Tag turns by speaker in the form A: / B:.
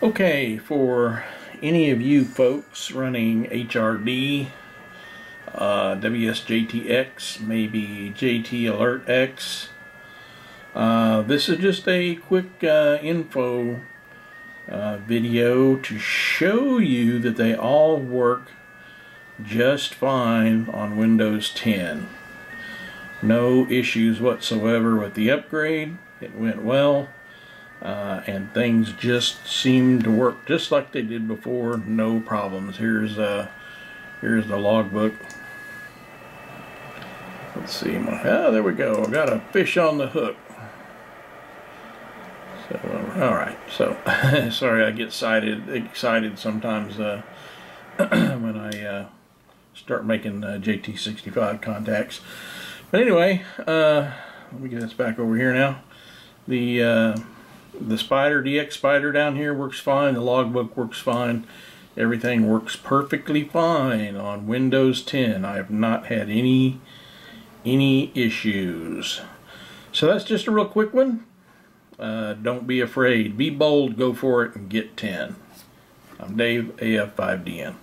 A: Okay, for any of you folks running HRD, uh, WSJTX, maybe JT Alert X, uh, this is just a quick uh, info uh, video to show you that they all work just fine on Windows 10. No issues whatsoever with the upgrade. It went well uh, and things just seem to work just like they did before. No problems. Here's uh here's the logbook. Let's see. Oh there we go. I got a fish on the hook. So uh, all right. So sorry I get excited excited sometimes uh, when I uh, start making uh, JT65 contacts. But anyway uh, let me get this back over here now. The uh, the spider DX spider down here works fine. The logbook works fine. Everything works perfectly fine on Windows 10. I have not had any any issues. So that's just a real quick one. Uh, don't be afraid. Be bold. Go for it and get 10. I'm Dave, AF5DN.